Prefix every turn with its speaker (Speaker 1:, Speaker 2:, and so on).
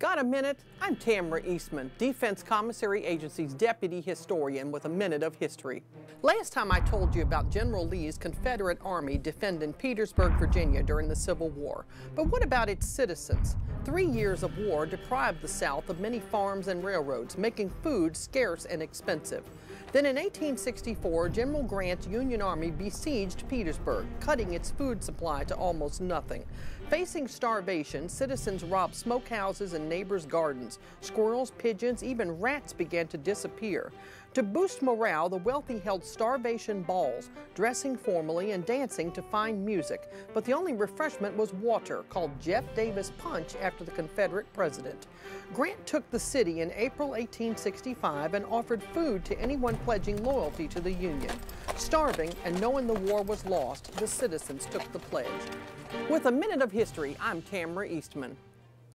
Speaker 1: Got a minute? I'm Tamara Eastman, Defense Commissary Agency's Deputy Historian with a Minute of History. Last time I told you about General Lee's Confederate Army defending Petersburg, Virginia during the Civil War. But what about its citizens? Three years of war deprived the South of many farms and railroads, making food scarce and expensive. Then in 1864, General Grant's Union Army besieged Petersburg, cutting its food supply to almost nothing. Facing starvation, citizens robbed smokehouses and neighbors' gardens. Squirrels, pigeons, even rats began to disappear. To boost morale, the wealthy held starvation balls, dressing formally and dancing to fine music. But the only refreshment was water, called Jeff Davis Punch after the Confederate president. Grant took the city in April 1865 and offered food to anyone pledging loyalty to the Union. Starving and knowing the war was lost, the citizens took the pledge. With a minute of history, I'm Tamara Eastman.